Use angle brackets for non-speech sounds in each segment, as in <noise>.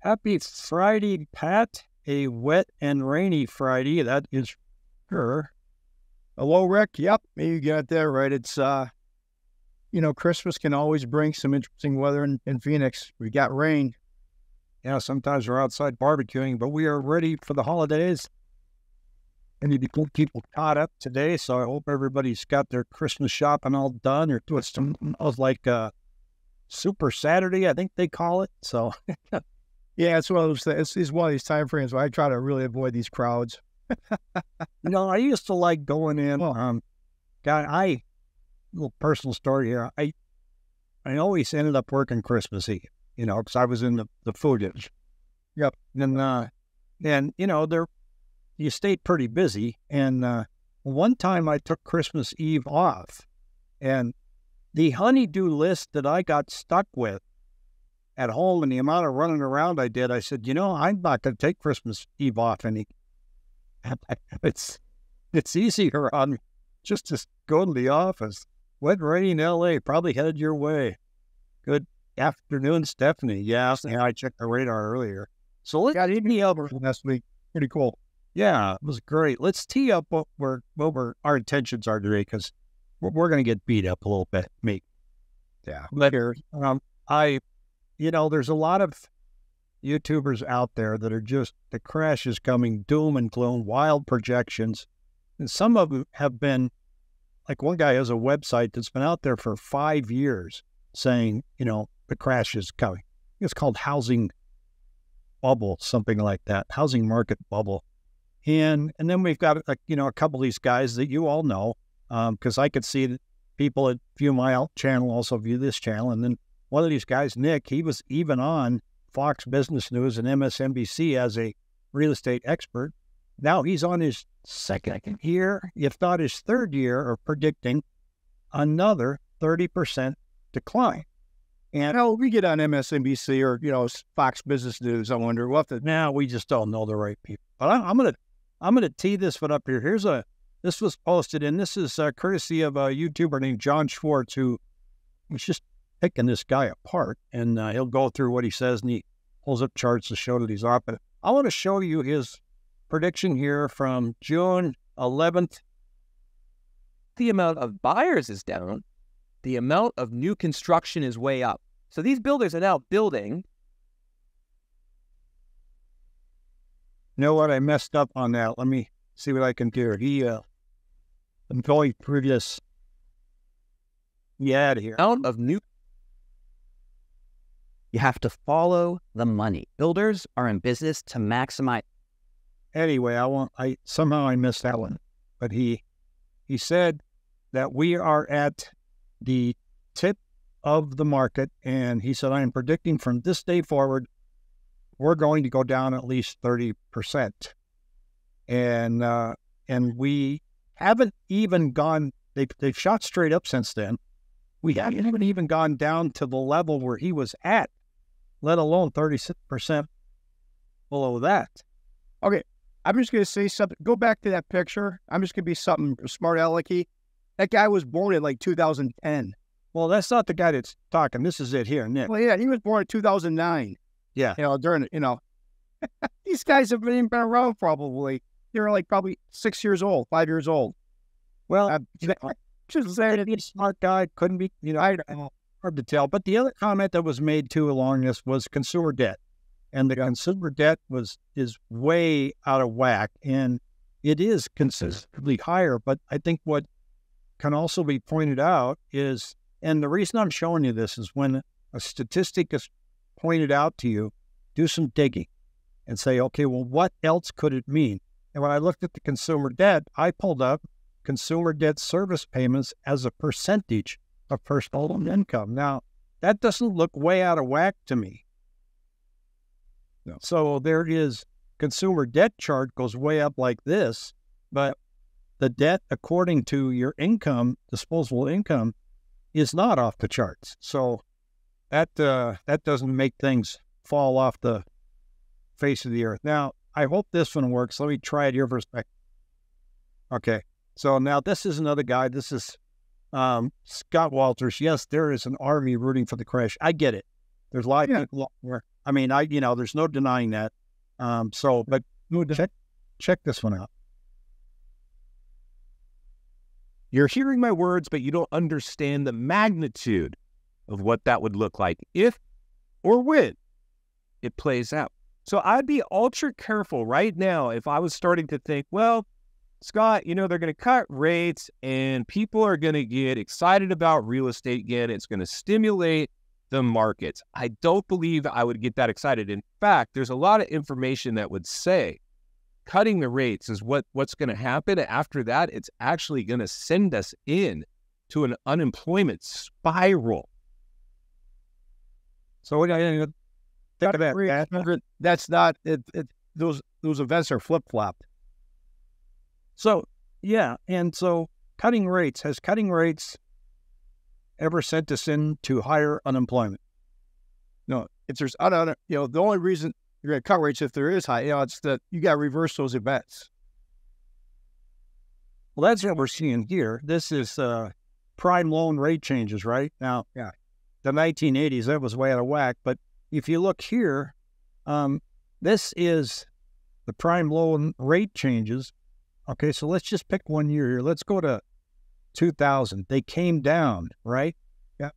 Happy Friday, Pat. A wet and rainy Friday. That is her. Hello, Rick. Yep, you got that right. It's uh, you know, Christmas can always bring some interesting weather in, in Phoenix. We got rain. Yeah, sometimes we're outside barbecuing, but we are ready for the holidays. I people caught up today, so I hope everybody's got their Christmas shopping all done or doing some like uh, Super Saturday, I think they call it. So <laughs> yeah, it's one of those things. It's, it's one of these time frames where I try to really avoid these crowds. <laughs> you know, I used to like going in. Um, God, I little personal story here. I I always ended up working Christmas Eve. You know, because I was in the the food industry. Yep. And uh, and you know, there you stayed pretty busy. And uh, one time I took Christmas Eve off, and the honeydew list that I got stuck with at home and the amount of running around I did, I said, you know, I'm not going to take Christmas Eve off any. <laughs> It's it's easier on just to go to the office. Wet rain L.A. probably headed your way. Good afternoon, Stephanie. Yeah, I checked the radar earlier. So let's got me over last week. Pretty cool. Yeah, it was great. Let's tee up what we're what we're, our intentions are today because we're, we're going to get beat up a little bit. Me, yeah. Later, um, I, you know, there's a lot of YouTubers out there that are just the crash is coming, doom and gloom, wild projections, and some of them have been like one guy has a website that's been out there for five years saying, you know, the crash is coming. It's called housing bubble, something like that, housing market bubble. And and then we've got a, you know a couple of these guys that you all know because um, I could see that people that view my channel also view this channel. And then one of these guys, Nick, he was even on Fox Business News and MSNBC as a real estate expert. Now he's on his second year, if not his third year, of predicting another 30% decline. And how we get on MSNBC or you know Fox Business News, I wonder what the now we just don't know the right people. But I, I'm gonna I'm going to tee this one up here. Here's a, this was posted, and this is uh, courtesy of a YouTuber named John Schwartz, who was just picking this guy apart. And uh, he'll go through what he says, and he pulls up charts to show that he's off. But I want to show you his prediction here from June 11th. The amount of buyers is down. The amount of new construction is way up. So these builders are now building know what? I messed up on that. Let me see what I can do. He, uh, I'm going this. Yeah, here. Out of new. You have to follow the money. Builders are in business to maximize. Anyway, I want. I somehow I missed that one, but he, he said that we are at the tip of the market, and he said I am predicting from this day forward we're going to go down at least 30%. And, uh, and we haven't even gone, they've, they've shot straight up since then. We haven't even gone down to the level where he was at, let alone 30% below that. Okay. I'm just going to say something. Go back to that picture. I'm just going to be something smart alecky. That guy was born in like 2010. Well, that's not the guy that's talking. This is it here, Nick. Well, yeah, he was born in 2009. Yeah. You know, during, you know, <laughs> these guys have been, been around probably. They're like probably six years old, five years old. Well, uh, <laughs> just saying, be a smart guy. Couldn't be, you know, I, hard to tell. But the other comment that was made too along this was consumer debt. And the consumer debt was is way out of whack. And it is consistently higher. But I think what can also be pointed out is, and the reason I'm showing you this is when a statistic is pointed out to you, do some digging and say, okay, well, what else could it mean? And when I looked at the consumer debt, I pulled up consumer debt service payments as a percentage of personal income. Now, that doesn't look way out of whack to me. No. So there is consumer debt chart goes way up like this, but the debt according to your income, disposable income, is not off the charts. So that uh, that doesn't make things fall off the face of the earth. Now, I hope this one works. Let me try it here for a second. Okay, so now this is another guy. This is um, Scott Walters. Yes, there is an army rooting for the crash. I get it. There's a lot Yeah. of people where, I mean, I, you know, there's no denying that. Um, so, but No doubt. check, check this one out. You're hearing my words, but you don't understand the magnitude of what that would look like if or when it plays out. So I'd be ultra careful right now if I was starting to think, well, Scott, you know, they're going to cut rates and people are going to get excited about real estate again. It's going to stimulate the markets. I don't believe I would get that excited. In fact, there's a lot of information that would say cutting the rates is what what's going to happen. After that, it's actually going to send us in to an unemployment spiral. So what do you think of that? That's not it, it. Those those events are flip flopped. So yeah, and so cutting rates has cutting rates ever sent us into higher unemployment? No, if there's un, un- you know the only reason you're going to cut rates if there is high, you know, it's that you got to reverse those events. Well, that's what we're seeing here. This is uh, prime loan rate changes, right? Now, Yeah. the 1980s, that was way out of whack. But if you look here, um, this is the prime loan rate changes. Okay, so let's just pick one year here. Let's go to 2000. They came down, right? Yeah.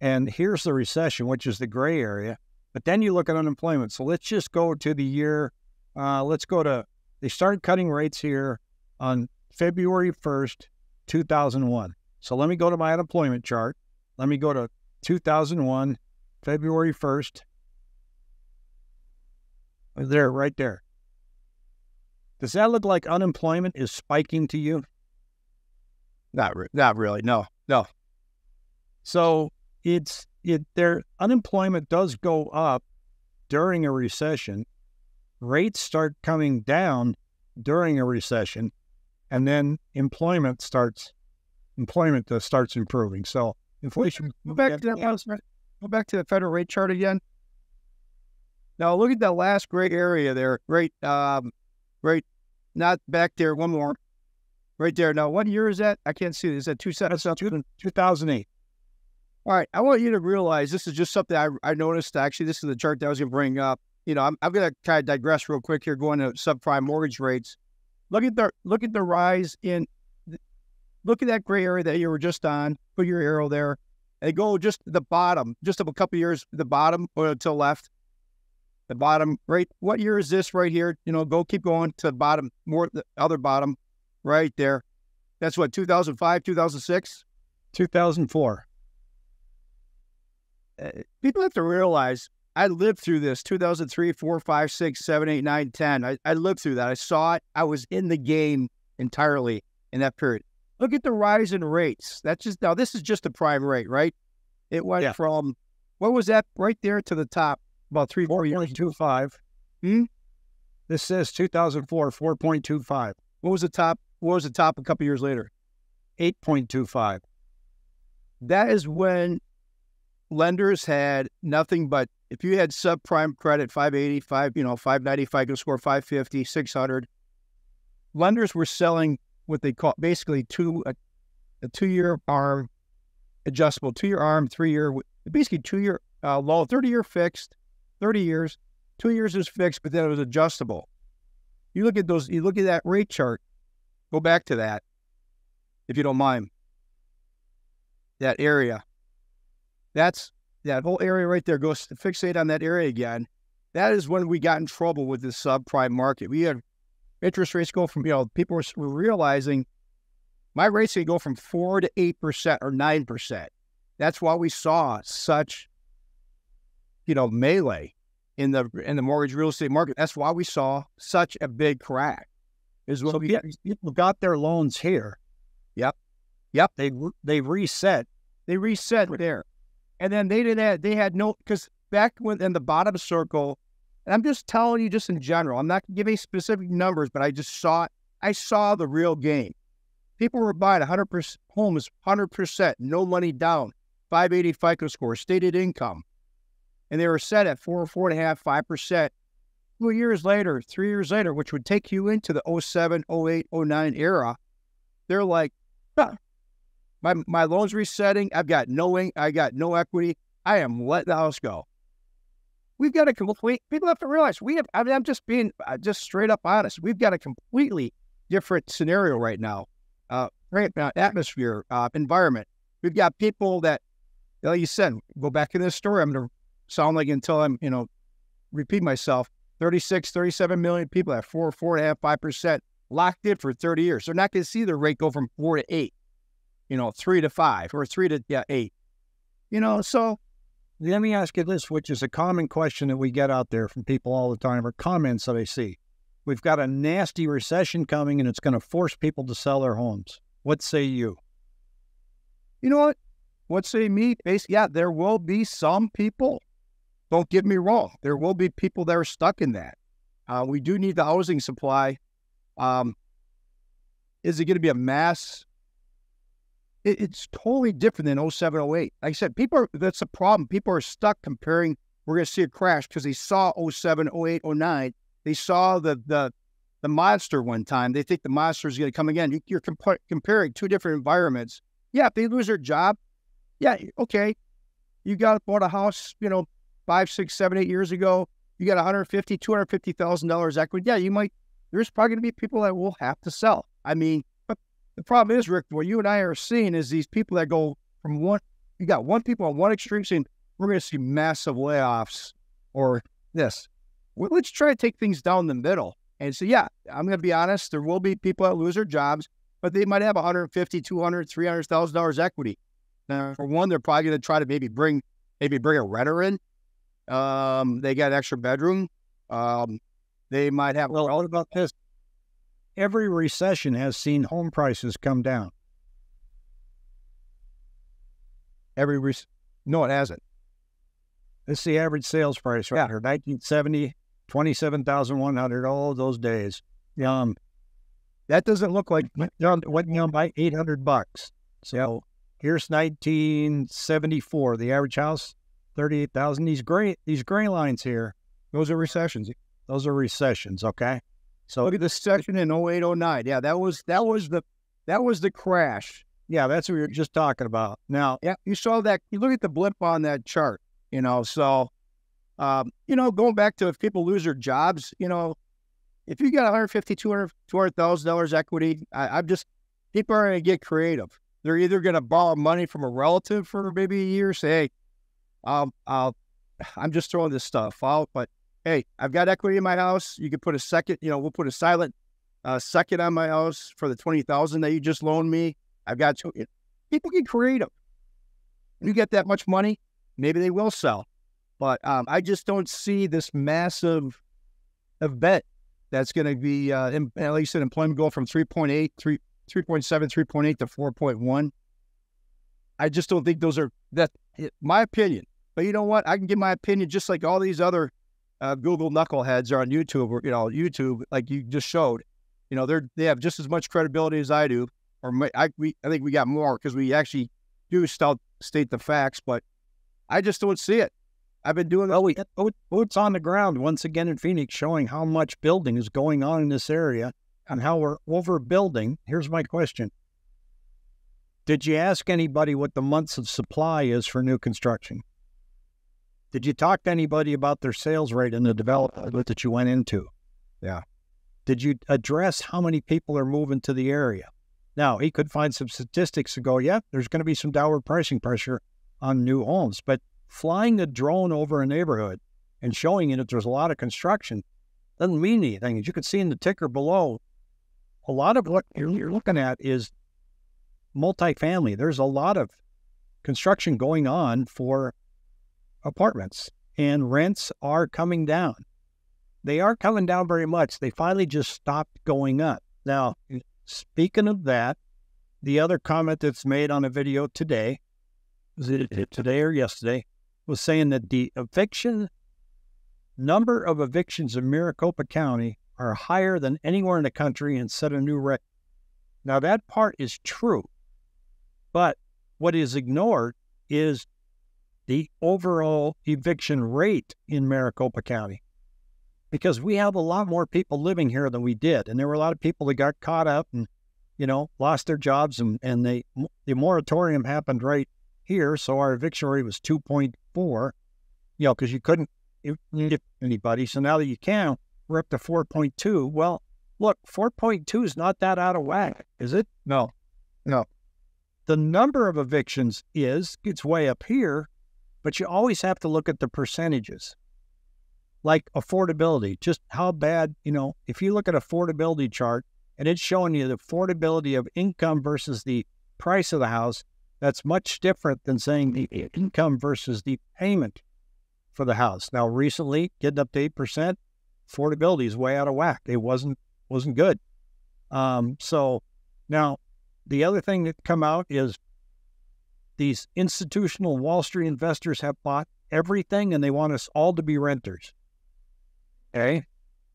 And here's the recession, which is the gray area. But then you look at unemployment. So let's just go to the year. Uh, let's go to, they started cutting rates here on February 1st, 2001. So let me go to my unemployment chart. Let me go to 2001, February 1st. There, right there. Does that look like unemployment is spiking to you? Not re- not really. No, no. So it's it their unemployment does go up during a recession. Rates start coming down during a recession, and then employment starts employment uh, starts improving. So inflation. Go back to that last. Go back to the federal rate chart again. Now look at that last gray area there. Right, um, right, not back there. One more, right there. Now, what year is that? I can't see. it. Is that two That's something? 2008. All right, I want you to realize this is just something I, I noticed. Actually, this is the chart that I was going to bring up. You know, I'm, I'm going to kind of digress real quick here, going to subprime mortgage rates. Look at the look at the rise in. Look at that gray area that you were just on. Put your arrow there, and go just the bottom, just up a couple years, the bottom or to the left. The bottom, right? What year is this right here? You know, go keep going to the bottom, more the other bottom, right there. That's what 2005, 2006. 2004. uh, people have to realize I lived through this 2003, 4, 5, 6, 7, 8, 9, 10. I, I lived through that. I saw it. I was in the game entirely in that period. Look at the rise in rates. That's just now, this is just the prime rate, right? It went Yeah. from what was that right there to the top about three, four years. 4.25. Hmm? This says 2004, 4.25, What was the top? What was the top a couple years later? 8.25. That is when lenders had nothing but if you had subprime credit 580 5 you know 590 FICO score 550 600 lenders were selling what they call basically two a, a two year arm adjustable two year arm three year basically two year uh, low 30 year fixed 30 years two years is fixed but then it was adjustable you look at those you look at that rate chart go back to that if you don't mind that area that's that whole area right there. Go fixate on that area again. That is when we got in trouble with the subprime market. We had interest rates go from, you know, people were, realizing my rates can go from four to eight percent or nine percent. That's why we saw such, you know, melee in the in the mortgage real estate market. That's why we saw such a big crack. Is what So we people got their loans here. Yep. Yep. They they reset. they reset there. And then they didn't have, they had no, because back when in the bottom circle, and I'm just telling you just in general, I'm not giving specific numbers, but I just saw. I saw the real game. People were buying 100% homes, 100%, no money down, 580 FICO score, stated income. And they were set at four, four and a half, five percent. Two years later, three years later, which would take you into the 07, 08, 09 era, they're like, huh, my my loan's resetting. I've got no I got no equity. I am letting the house go. We've got a complete. People have to realize we have. I mean, I'm just being uh, just straight up honest. We've got a completely different scenario right now. Uh, right uh, atmosphere, uh, environment. We've got people that, like you said, go back in this story. I'm going to sound like until I'm, you know, repeat myself. 36, 37 million people at four, four and a half, five percent locked in for 30 years. They're not going to see their rate go from four to eight, you know, three to five or three to yeah, eight. You know, so let me ask you this, which is a common question that we get out there from people all the time, or comments that I see. We've got a nasty recession coming and it's going to force people to sell their homes. What say you? You know what? What say me? Basically, yeah, there will be some people. Don't get me wrong. There will be people that are stuck in that. Uh, we do need the housing supply. Um, is it going to be a mass it, it's totally different than 07, 08. Like I said, people are, that's the problem. People are stuck comparing. We're going to see a crash because they saw 07, 08, 09. They saw the, the, the monster one time. They think the monster is going to come again. You, are comp- comparing two different environments. Yeah, if they lose their job, yeah, okay. You got bought a house, you know, five, six, seven, eight years ago. You got 150, 250,000 dollars equity. Yeah, you might. There's probably going to be people that will have to sell. I mean, the problem is, Rick, what you and I are seeing is these people that go from one, you got one people on one extreme saying, we're going to see massive layoffs or this. Well, let's try to take things down the middle. And so, yeah, I'm going to be honest, there will be people that lose their jobs, but they might have 150, 200, 300,000 dollars equity. Now, for one, they're probably going to try to maybe bring, maybe bring a renter in. Um, they got extra bedroom. Um, they might have. Well, what about this? every recession has seen home prices come down. Every re- no, it hasn't. This is the average sales price right yeah. here. 1970, 27,100, all those days. Um, that doesn't look like went went down by 800 bucks. So here's 1974. The average house, 38,000. These gray, these gray lines here, those are recessions. Those are recessions. Okay. So look at the section in 0809. Yeah, that was that was the that was the crash. Yeah, that's what were just talking about. Now, yeah, you saw that. You look at the blip on that chart. You know, so um, you know, going back to if people lose their jobs, you know, if you got 150, 200, 200,000 dollars equity, I, I'm just people are going to get creative. They're either going to borrow money from a relative for maybe a year, say, hey, um, I'll, I'm just throwing this stuff out, but hey, I've got equity in my house. You can put a second, you know, we'll put a silent uh, second on my house for the 20000 that you just loaned me. I've got two. People get creative. you get that much money, maybe they will sell. But um, I just don't see this massive event that's going to be, uh, in, at least an employment going from 3.8, 3, 3.7, 3.8 to 4.1. I just don't think those are, that my opinion. But you know what? I can give my opinion just like all these other uh, Google knuckleheads are on YouTube, or, you know, YouTube, like you just showed. You know, they're they have just as much credibility as I do, or I we I think we got more because we actually do still state the facts, but I just don't see it. I've been doing. Oh, we <laughs> boots on the ground once again in Phoenix, showing how much building is going on in this area and how we're overbuilding. Here's my question: Did you ask anybody what the months of supply is for new construction? Did you talk to anybody about their sales rate in the development that you went into? Yeah. Did you address how many people are moving to the area? Now, he could find some statistics to go, yeah, there's going to be some downward pricing pressure on new homes, but flying a drone over a neighborhood and showing you that there's a lot of construction doesn't mean anything. As you can see in the ticker below, a lot of what you're looking at is multifamily. There's a lot of construction going on for apartments and rents are coming down. They are coming down very much. They finally just stopped going up. Now, speaking of that, the other comment that's made on a video today, was it <laughs> today or yesterday, was saying that the eviction number of evictions in Maricopa County are higher than anywhere in the country and set a new record. Now, that part is true, but what is ignored is the overall eviction rate in Maricopa County because we have a lot more people living here than we did. And there were a lot of people that got caught up and, you know, lost their jobs and, and they, the moratorium happened right here. So our eviction rate was 2.4 you know, because you couldn't get anybody. So now that you can, we're up to 4.2. Well, look, 4.2 is not that out of whack, is it? No, no. The number of evictions is, it's way up here, but you always have to look at the percentages. Like affordability, just how bad, you know, if you look at affordability chart and it's showing you the affordability of income versus the price of the house, that's much different than saying the <clears throat> income versus the payment for the house. Now, recently, getting up to eight percent, affordability is way out of whack. It wasn't wasn't good. Um, so now, the other thing that come out is these institutional Wall Street investors have bought everything, and they want us all to be renters. Okay,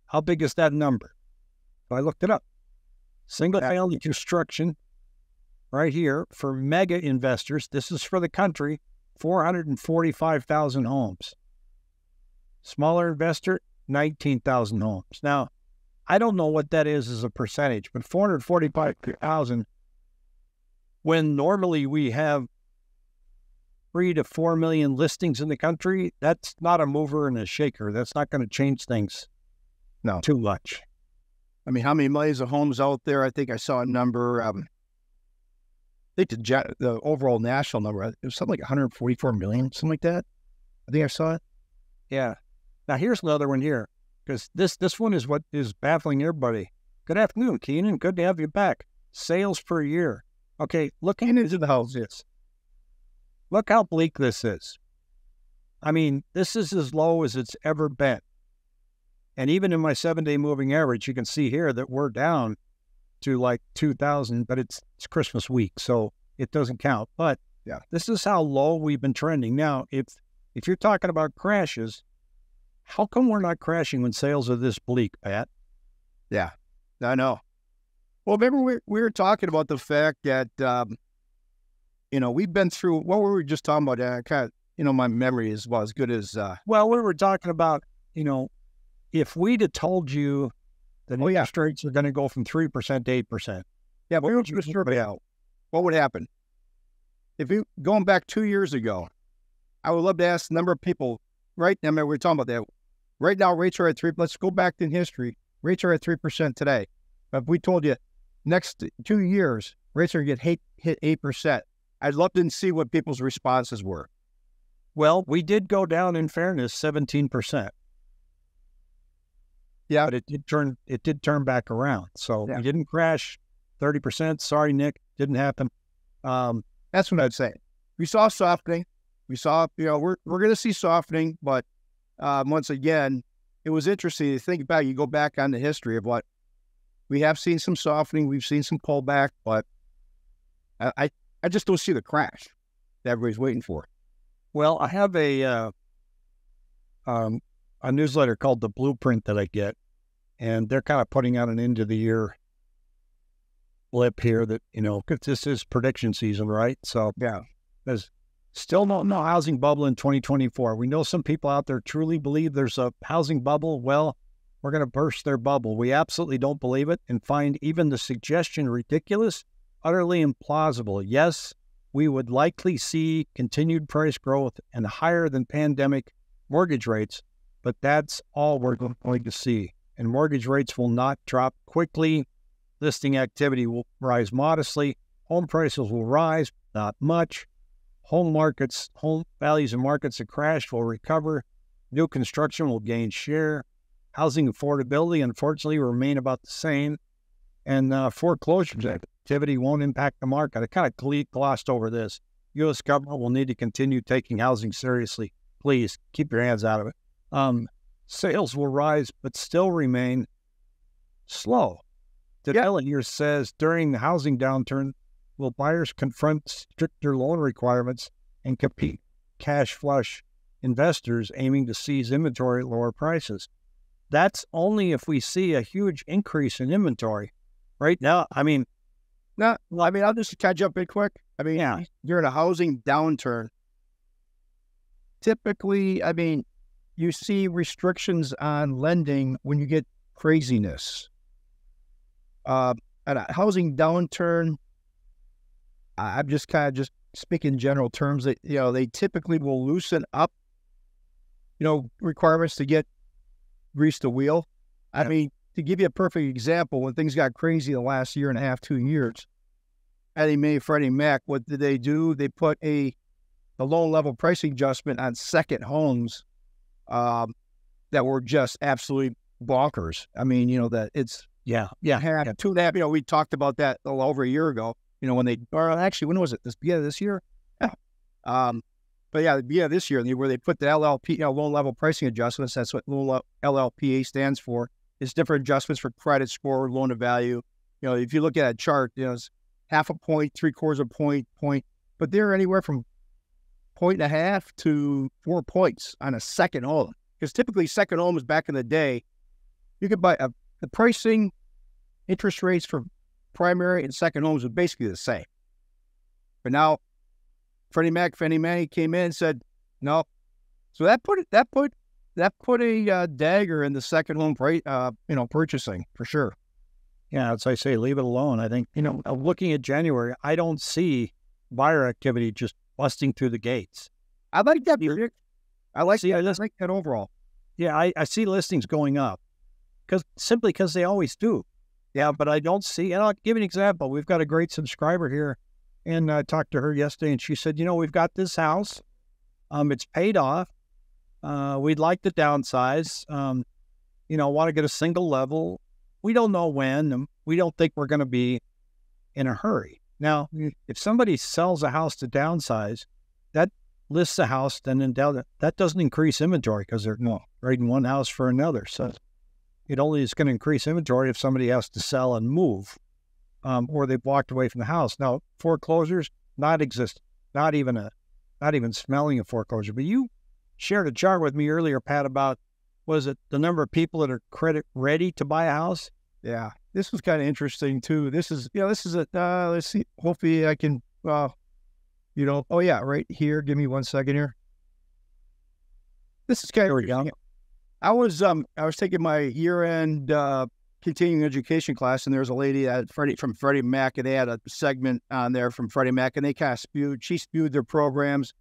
how big is that number? So I looked it up. Single family construction, right here for mega investors. This is for the country. 445,000 homes. Smaller investor, 19,000 homes. Now, I don't know what that is as a percentage, but 445,000, when normally we have three to four million listings in the country, that's not a mover and a shaker. That's not going to change things no. too much. I mean, how many millions of homes out there? I think I saw a number. Um, I think the, the overall national number, it was something like 144 million, something like that. I think I saw it. Yeah. Now here's another one here because this this one is what is baffling everybody. Good afternoon, Keenan. Good to have you back. Sales per year. Okay, looking into the houses. Look how bleak this is. I mean, this is as low as it's ever been. And even in my seven day moving average, you can see here that we're down to like 2000, but it's, it's Christmas week, so it doesn't count. But yeah, this is how low we've been trending. Now, if if you're talking about crashes, how come we're not crashing when sales are this bleak, Pat? Yeah, I know. Well, remember we, we were talking about the fact that, um, you know, we've been through what were we just talking about? Uh, kind of, you know, my memory is well as good as. Uh, well, we were talking about, you know, if we'd have told you that oh, interest yeah. rates are going to go from 3% to 8%, yeah, but would you. What would happen? If you going back two years ago, I would love to ask the number of people, right? I mean, we are talking about that. Right now, rates are at three. Let's go back in history. Rates are at three percent today. But if we told you next two years rates are going to get hit eight percent, I'd love to see what people's responses were. Well, we did go down in fairness seventeen percent. Yeah, but it did turn it did turn back around. So yeah. we didn't crash thirty percent. Sorry, Nick, didn't happen. Um, That's what I'd say. We saw softening. We saw, you know, we're we're going to see softening, but um, once again, it was interesting to think about. You go back on the history of what we have seen some softening, we've seen some pullback, but I, I, just don't see the crash that everybody's waiting for. Well, I have a uh, um, a newsletter called the Blueprint that I get, and they're kind of putting out an end of the year blip here that you know because this is prediction season, right? So yeah, there's Still no, no housing bubble in 2024. We know some people out there truly believe there's a housing bubble. Well, we're going to burst their bubble. We absolutely don't believe it and find even the suggestion ridiculous, utterly implausible. Yes, we would likely see continued price growth and higher than pandemic mortgage rates, but that's all we're going to see. And mortgage rates will not drop quickly. Listing activity will rise modestly. Home prices will rise, not much. Home markets, home values and markets that crashed will recover. New construction will gain share. Housing affordability, unfortunately, will remain about the same. And uh, foreclosure activity won't impact the market. I kind of glossed over this. U.S. government will need to continue taking housing seriously. Please keep your hands out of it. Um, sales will rise, but still remain slow. The yeah. says during the housing downturn, will buyers confront stricter loan requirements and compete cash flush investors aiming to seize inventory at lower prices. That's only if we see a huge increase in inventory. Right now, I mean, no, well, I mean, I'll just catch up in quick. I mean, yeah, you're in a housing downturn. Typically, I mean, you see restrictions on lending when you get craziness. Uh, at a housing downturn, I'm just kind of just speak in general terms, that you know they typically will loosen up, you know, requirements to get grease the wheel. I mean, to give you a perfect example, when things got crazy the last year and a half, two years, Fannie Mae, Freddie Mac, what did they do? They put a the loan level pricing adjustment on second homes um, that were just absolutely bonkers. I mean, you know that it's Yeah, yeah. had two and a half. You know, we talked about that a little over a year ago. You know, when they or actually, when was it? This yeah, this year. Yeah. Um, but yeah, yeah, this year where they put the LLP, you know, loan level pricing adjustments. That's what LLPA stands for. It's different adjustments for credit score, loan to value. You know, if you look at a chart, you know, it's half a point, three quarters of a point, point, but they're anywhere from point and a half to four points on a second home. Because typically, second homes back in the day, you could buy a, the pricing, interest rates for primary and second homes are basically the same. But now, Freddie Mac, Fannie Mae came in and said, no. So that put that put that put a uh, dagger in the second home, uh, you know, purchasing for sure. Yeah, as I say, leave it alone. I think, you know, uh, looking at January, I don't see buyer activity just busting through the gates. I like that. I like See, I I just- like that overall. Yeah, I, I see listings going up because simply because they always do. Yeah, but I don't see, and I'll give you an example. We've got a great subscriber here, and I talked to her yesterday, and she said, you know, we've got this house. Um, it's paid off. Uh, we'd like to downsize. Um, you know, want to get a single level. We don't know when, and we don't think we're going to be in a hurry. Now, if somebody sells a house to downsize, that lists a house, then in down that doesn't increase inventory because they're no trading one house for another. So it only is going to increase inventory if somebody has to sell and move, um, or they've walked away from the house. Now foreclosures not exist, not even a, not even smelling a foreclosure. But you shared a chart with me earlier, Pat, about was it the number of people that are credit ready to buy a house? Yeah, this was kind of interesting too. This is, you know, this is a. Uh, let's see. Hopefully, I can. Uh, you know. Oh yeah, right here. Give me one second here. This is kind of. we go. I was um I was taking my year end uh, continuing education class, and there was a lady at Freddie from Freddie Mac, and they had a segment on there from Freddie Mac, and they kind of spewed. She spewed their programs.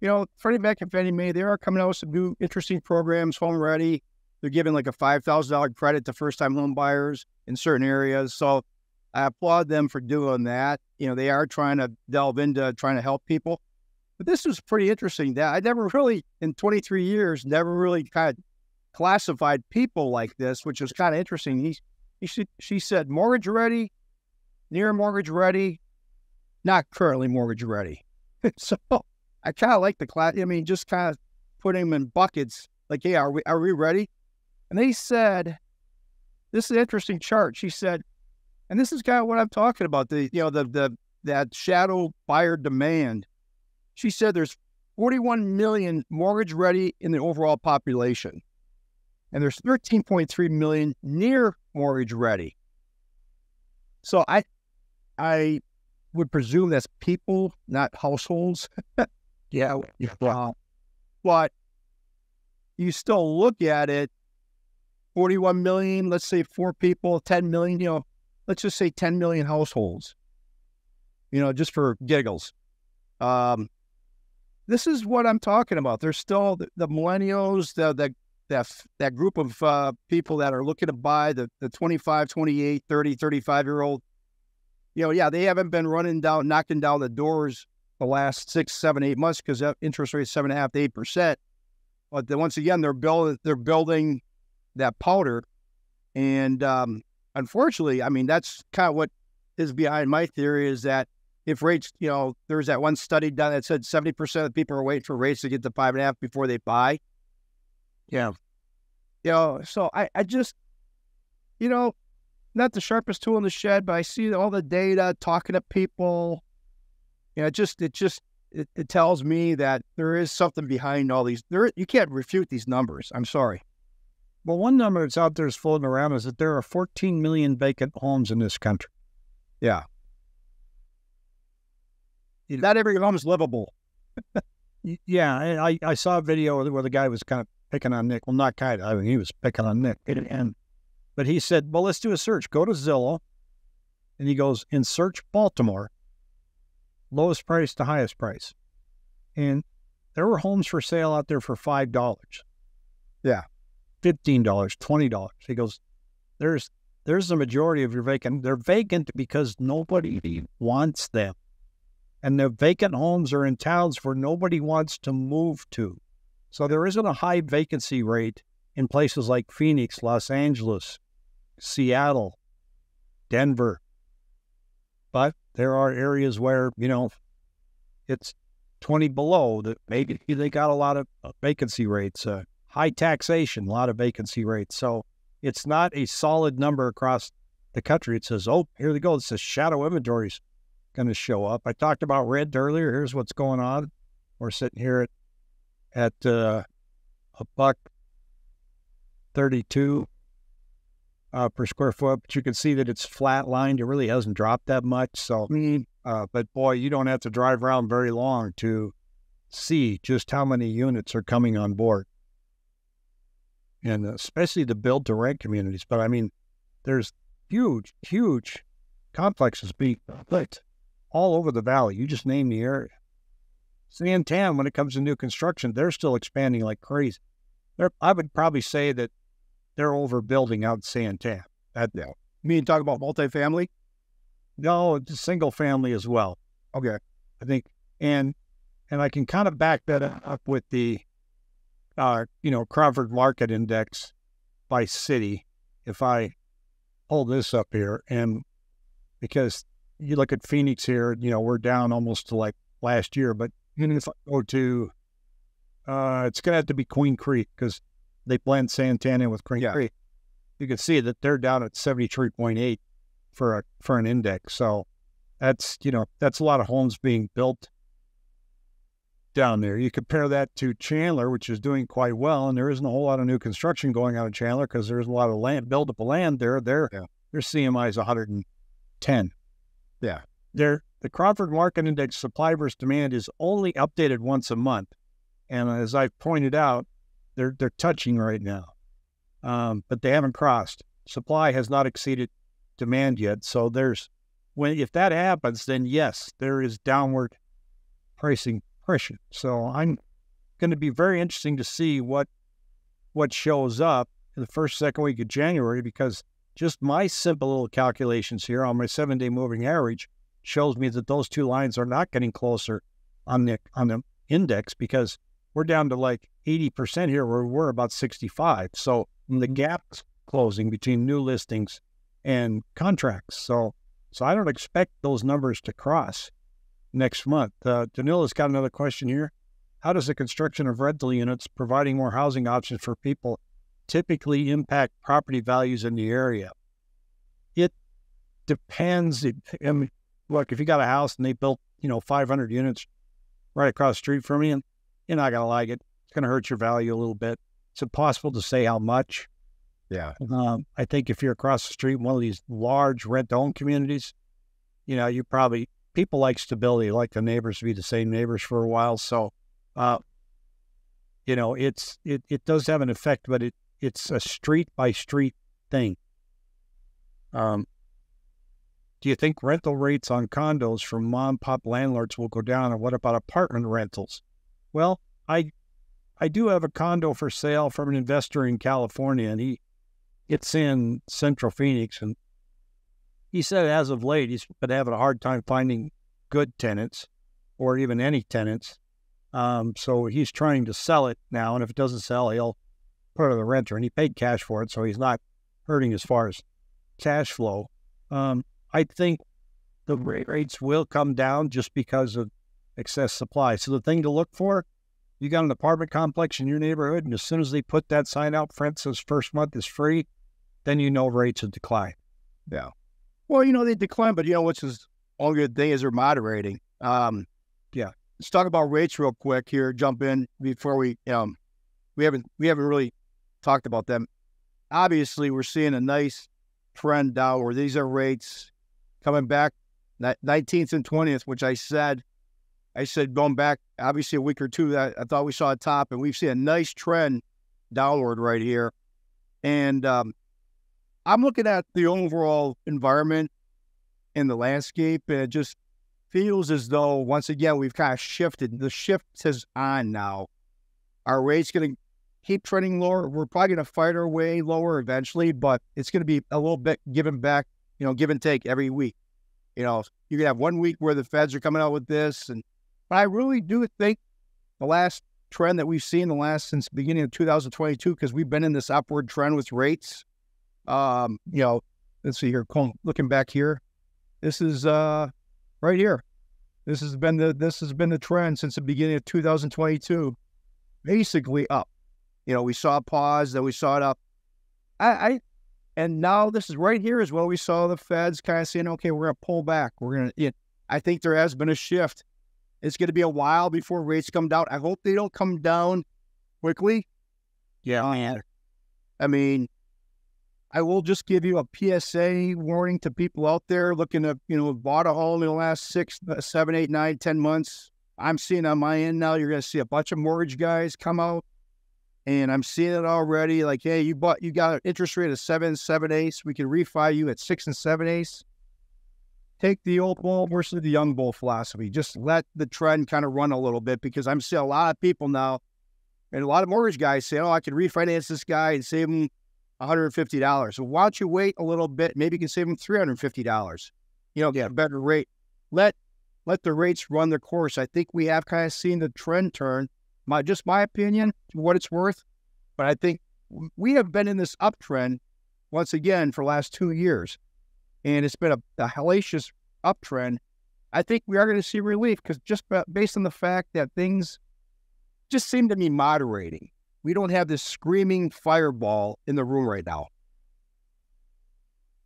You know, Freddie Mac and Fannie Mae, they are coming out with some new interesting programs. HomeReady, they're giving like a five thousand dollar credit to first time home buyers in certain areas. So I applaud them for doing that. You know, they are trying to delve into trying to help people. But this was pretty interesting. That I never really, in 23 years, never really kind of classified people like this, which was kind of interesting. He, he she said mortgage ready, near mortgage ready, not currently mortgage ready. <laughs> so I kind of like the class. I mean, just kind of putting them in buckets. Like, hey, are we are we ready? And they said, this is an interesting chart. She said, and this is kind of what I'm talking about. The you know the the that shadow buyer demand. She said there's 41 million mortgage ready in the overall population and there's 13.3 million near mortgage ready. So I I would presume that's people, not households. <laughs> Yeah, Uh, but you still look at it 41 million, let's say four people, 10 million, you know, let's just say 10 million households, you know, just for giggles. Um, this is what I'm talking about. There's still the, the millennials, the, the that that group of uh, people that are looking to buy the the 25, 28, 30, 35 year old. You know, yeah, they haven't been running down, knocking down the doors the last six, seven, eight months because interest rate is seven and a half to eight percent. But then once again, they're building they're building that powder, and um, unfortunately, I mean that's kind of what is behind my theory is that if rates, you know, there's that one study done that said seventy percent of people are waiting for rates to get to five and a half before they buy. yeah. You know, so I, I just, you know, not the sharpest tool in the shed, but I see all the data, talking to people. You know, it just, it just, it, it tells me that there is something behind all these. There, you can't refute these numbers. I'm sorry. Well, one number that's out there is floating around is that there are 14 million vacant homes in this country. Yeah. Not every home is livable. Yeah, I, I- saw a video where the guy was kind of picking on Nick. Well, not kind of. I mean, he was picking on Nick. And, and- but he said, "Well, let's do a search. Go to Zillow." And he goes, "In search Baltimore, lowest price to highest price. And there were homes for sale out there for five dollars. Yeah. Fifteen dollars, twenty dollars. He goes, There's there's the majority of your vacant. They're vacant because nobody wants them. And the vacant homes are in towns where nobody wants to move to. So there isn't a high vacancy rate in places like Phoenix, Los Angeles, Seattle, Denver. But there are areas where, you know, it's 20 below that maybe they got a lot of uh, vacancy rates, uh, high taxation, a lot of vacancy rates. So it's not a solid number across the country. It says, oh, here they go. It says shadow inventories going to show up. I talked about rent earlier. Here's what's going on. We're sitting here at, at uh, a buck 32 uh, per square foot, but you can see that it's flat lined. It really hasn't dropped that much. So, uh, but boy, you don't have to drive around very long to see just how many units are coming on board. And especially the build to rent communities. But I mean, there's huge, huge complexes being built all over the valley. You just name the area. Santan, when it comes to new construction, they're still expanding like crazy. They're, I would probably say that they're overbuilding out in Santan. That Yeah. You mean talk about multifamily? no, single family as well. Okay. I think, and and I can kind of back that up with the, uh, you know, Cromford Market Index by city. If I hold this up here, and because you look at Phoenix here, you know, we're down almost to like last year, but you know if I go to, uh, it's gonna have to be Queen Creek because they blend Santana with Queen Yeah. Creek. You can see that they're down at seventy three point eight for a for an index. So that's you know that's a lot of homes being built down there. You compare that to Chandler, which is doing quite well, and there isn't a whole lot of new construction going on in Chandler because there's a lot of land buildable land there. Their Yeah. their CMI is 110. Yeah. Their the Cromford Market Index supply versus demand is only updated once a month, and as I've pointed out, they're they're touching right now, um, but they haven't crossed. Supply has not exceeded demand yet, so there's when if that happens, then yes, there is downward pricing pressure. So I'm going to be very interesting to see what what shows up in the first second week of January because just my simple little calculations here on my seven day moving average shows me that those two lines are not getting closer on the on the index because we're down to like 80% here where we're about 65 so the gap's closing between new listings and contracts. So so i don't expect those numbers to cross next month. Uh, danila's got another question here. How does the construction of rental units providing more housing options for people typically impact property values in the area? It depends. It, I mean, look if you got a house and they built you know 500 units right across the street from you you're not going to like it going to hurt your value a little bit it's impossible to say how much Yeah. um, I think if you're across the street one of these large rent-owned communities, you know, you probably people like stability, like the neighbors to be the same neighbors for a while. So, uh, you know, it's it it does have an effect, but it it's a street by street thing. Um, do you think rental rates on condos from mom pop landlords will go down, and what about apartment rentals? Well, I I do have a condo for sale from an investor in California, and he it's in Central Phoenix, and he said as of late he's been having a hard time finding good tenants or even any tenants. Um, so he's trying to sell it now, and if it doesn't sell, he'll put it on the renter, and he paid cash for it, so he's not hurting as far as cash flow. Um, I think the ra- rates will come down just because of excess supply. So the thing to look for you got an apartment complex in your neighborhood, and as soon as they put that sign out front says first month is free, then you know rates have declined. Yeah. Well, you know, they decline, but you know what's is all good thing is they're moderating. Um, Yeah. Let's talk about rates real quick here. Jump in before we um we haven't we haven't really talked about them. Obviously, we're seeing a nice trend down where these are rates coming back nineteenth and twentieth, which I said I said going back obviously a week or two that I thought we saw a top, and we've seen a nice trend downward right here. And um, I'm looking at the overall environment and the landscape, and it just feels as though once again we've kind of shifted. The shift is on now. Our rate's going to keep trending lower. We're probably going to fight our way lower eventually, but it's going to be a little bit given back, you know, give and take every week. You know, to have one week where the feds are coming out with this. And, but I really do think the last trend that we've seen the last since the beginning of 2022, because we've been in this upward trend with rates. Um, you know, let's see here, looking back here, this is uh right here. This has been the this has been the trend since the beginning of 2022, basically up. You know, we saw a pause, then we saw it up. I, I and now this is right here is when we saw the Feds kind of saying, okay, we're gonna pull back. We're gonna. You know, I think there has been a shift. It's going to be a while before rates come down. I hope they don't come down quickly. Yeah. Oh, I mean, I will just give you a PSA warning to people out there looking to, you know, bought a home in the last six, uh, seven, eight, nine, ten months. I'm seeing on my end now, you're going to see a bunch of mortgage guys come out and I'm seeing it already. Like, hey, you bought, you got an interest rate of seven, seven eighths. We can refi you at six and seven eighths. Take the old bull versus the young bull philosophy. Just let the trend kind of run a little bit because I'm seeing a lot of people now, and a lot of mortgage guys say, "Oh, I can refinance this guy and save him $150." So why don't you wait a little bit? Maybe you can save him $350. You know, get a better rate. Let let the rates run their course. I think we have kind of seen the trend turn my just my opinion, what it's worth. But I think we have been in this uptrend once again for the last two years, and it's been a, a hellacious uptrend. I think we are going to see relief because just based on the fact that things just seem to be moderating. We don't have this screaming fireball in the room right now.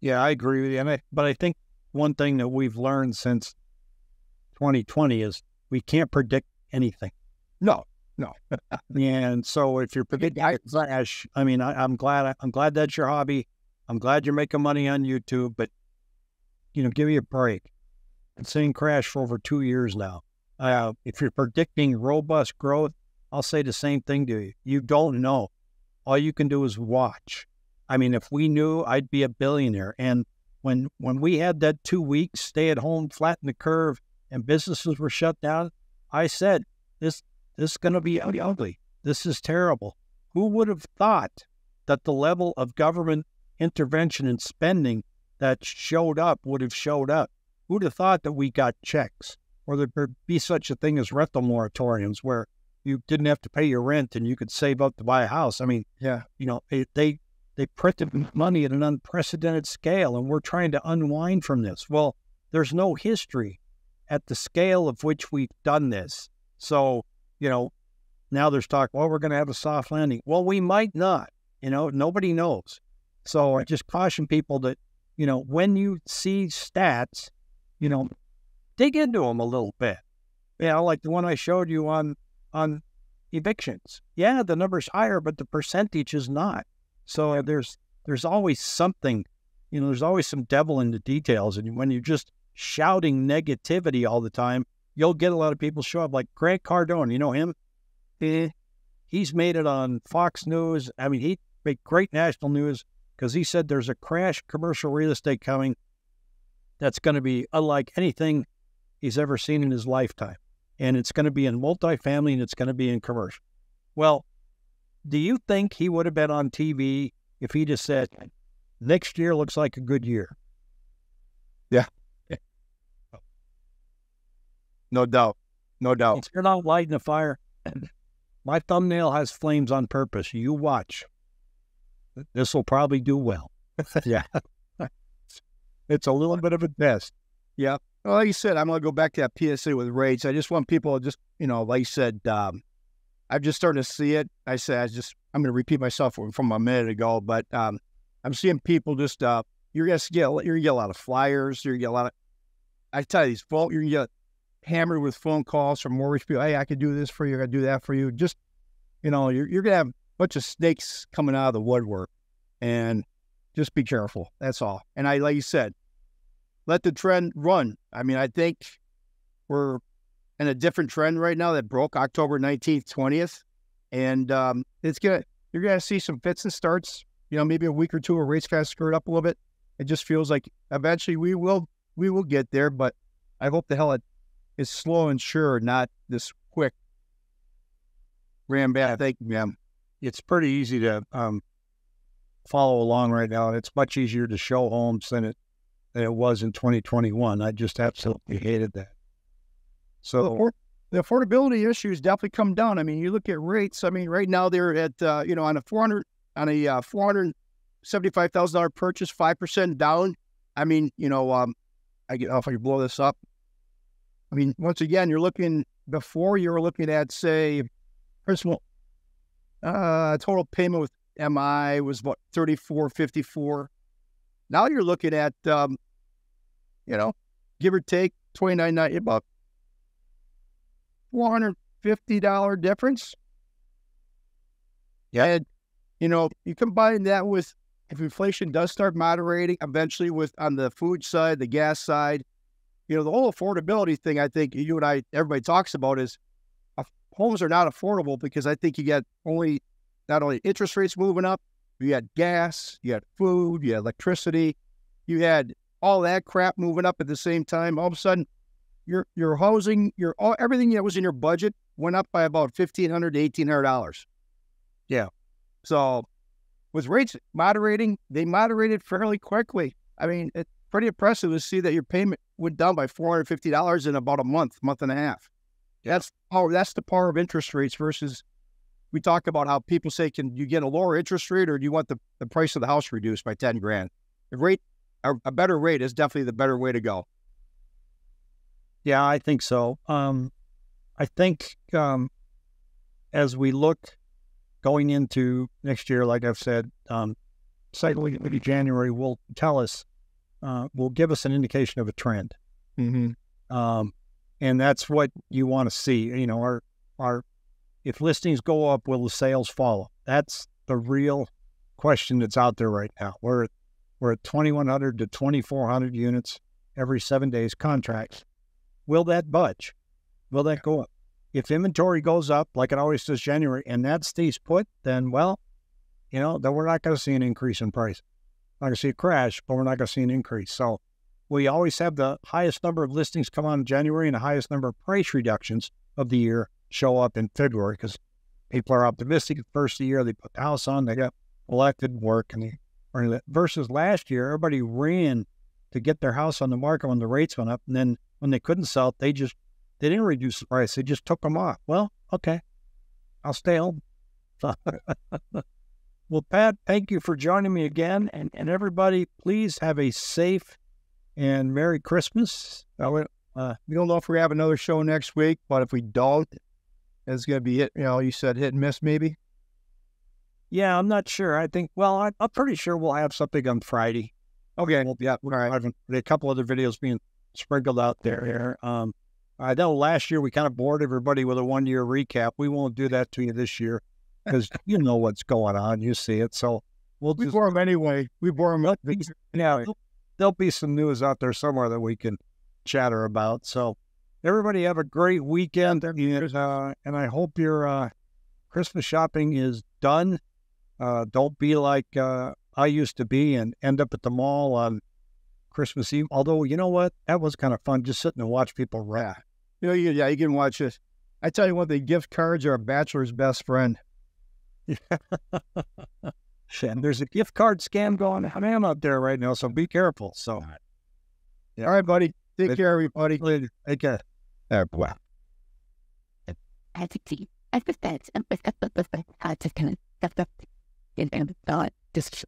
Yeah, I agree with you. but I think one thing that we've learned since 2020 is we can't predict anything. No, no. <laughs> and so if you're predicting crash, I mean, I, am glad I'm glad that's your hobby. I'm glad you're making money on YouTube, but you know, give me a break. It's seen crash for over two years now. Uh, if you're predicting robust growth, I'll say the same thing to you. You don't know. All you can do is watch. I mean, if we knew, I'd be a billionaire. And when when we had that two weeks stay at home, flatten the curve, and businesses were shut down, I said this this is going to be ugly. This is terrible. Who would have thought that the level of government intervention and spending that showed up would have showed up? Who'd have thought that we got checks or there'd be such a thing as rental moratoriums where you didn't have to pay your rent and you could save up to buy a house? I mean, yeah, you know, it, they they printed money at an unprecedented scale, and we're trying to unwind from this. Well, there's no history at the scale of which we've done this. So you know, now there's talk, well, we're going to have a soft landing. Well, we might not. You know, nobody knows. So I just caution people that, you know, when you see stats, you know, dig into them a little bit. You know, like the one I showed you on on evictions. Yeah, the number's higher, but the percentage is not. So there's there's always something, you know, there's always some devil in the details. And when you're just shouting negativity all the time, you'll get a lot of people show up like Grant Cardone. You know him? Eh, he's made it on Fox News. I mean, he made great national news because he said there's a crash commercial real estate coming that's going to be unlike anything he's ever seen in his lifetime. And it's going to be in multifamily and it's going to be in commercial. Well, do you think he would have been on TV if he just said, next year looks like a good year? Yeah. No doubt. No doubt. If you're not lighting a fire, my thumbnail has flames on purpose. You watch. This will probably do well. yeah. it's a little bit of a test. Yeah. Well, like you said, I'm going to go back to that PSA with rates. I just want people to just, you know, like you said, um, I'm just starting to see it. I said, I just, I'm going to repeat myself from a minute ago, but um, I'm seeing people just, uh, you're going to get, you're going to get a lot of flyers. You're going to get a lot of, I tell you, these fault, you're going to get hammered with phone calls from mortgage people. Hey, I could do this for you. I could do that for you. Just, you know, you're, you're going to have bunch of snakes coming out of the woodwork and just be careful. That's all. And I, like you said, let the trend run. I mean, I think we're in a different trend right now that broke October 19th, 20th. And um, it's going to, you're going to see some fits and starts, you know, maybe a week or two where rates kind of skirt up a little bit. It just feels like eventually we will, we will get there, but I hope the hell it's slow and sure, not this quick ram back thing. Yeah. It's pretty easy to um, follow along right now, and it's much easier to show homes than it than it was in 2021. I just absolutely hated that. So the, the affordability issues definitely come down. I mean, you look at rates. I mean, right now they're at uh, you know on a 400 on a uh, 475 thousand dollar purchase, five percent down. I mean, you know, um, I get off. I can blow this up. I mean, once again, you're looking before you were looking at say, principal uh, total payment with MI was about thirty four fifty four. Now you're looking at, um, you know, give or take twenty nine ninety about four hundred fifty dollar difference. Yeah, and, you know, you combine that with if inflation does start moderating eventually with on the food side, the gas side, you know, the whole affordability thing. I think you and I, everybody talks about is homes are not affordable because I think you get only not only interest rates moving up, you had gas, you had food, you had electricity, you had all that crap moving up at the same time. All of a sudden, your your housing, your all everything that was in your budget went up by about fifteen hundred to eighteen hundred dollars. Yeah. So with rates moderating, they moderated fairly quickly. I mean, it's pretty impressive to see that your payment went down by four hundred fifty dollars in about a month, month and a half. That's power. That's the power of interest rates versus. We talk about how people say, "Can you get a lower interest rate, or do you want the, the price of the house reduced by ten grand?" The rate, a, a better rate, is definitely the better way to go. Yeah, I think so. Um, I think um, as we look going into next year, like I've said, um, maybe January will tell us, uh, will give us an indication of a trend. Mm-hmm. Um, and that's what you want to see. You know, our our if listings go up, will the sales follow? That's the real question that's out there right now. We're we're at 2,100 to 2,400 units every seven days contracts. Will that budge? Will that go up? If inventory goes up, like it always does January, and that stays put, then well, you know, then we're not going to see an increase in price. Not going to see a crash, but we're not going to see an increase. So we always have the highest number of listings come on in January and the highest number of price reductions of the year show up in February because people are optimistic at first of the year. They put the house on, they got elected work, and they, versus last year, everybody ran to get their house on the market when the rates went up, and then when they couldn't sell it, they just they didn't reduce the price; they just took them off. Well, okay, I'll stay home. <laughs> well, Pat, thank you for joining me again, and and everybody, please have a safe and Merry Christmas. Uh, we don't know if we have another show next week, but if we don't, it's going to be hit. You know, you said hit and miss, maybe. Yeah, I'm not sure. I think. Well, I, am pretty sure we'll have something on Friday. Okay. Well, yeah. All right. A couple other videos being sprinkled out there. Here. Um, I know last year we kind of bored everybody with a one year recap. We won't do that to you this year because <laughs> you know what's going on. You see it. So we'll we just, bore them anyway. We bore them. Up. Yeah. There'll, be some news out there somewhere that we can chatter about. So everybody have a great weekend, and, uh, and I hope your uh, Christmas shopping is done. Uh, don't be like uh, I used to be and end up at the mall on Christmas Eve. Although you know what, that was kind of fun, just sitting and watch people wrap. You know, you, yeah, you can watch this. I tell you what, the gift cards are a bachelor's best friend. <laughs> and there's a gift card scam going on out there right now, so be careful. So, yeah. all right, buddy. Take care, everybody. Later. Take care. Uh, wow. I think the I think that's just kind of just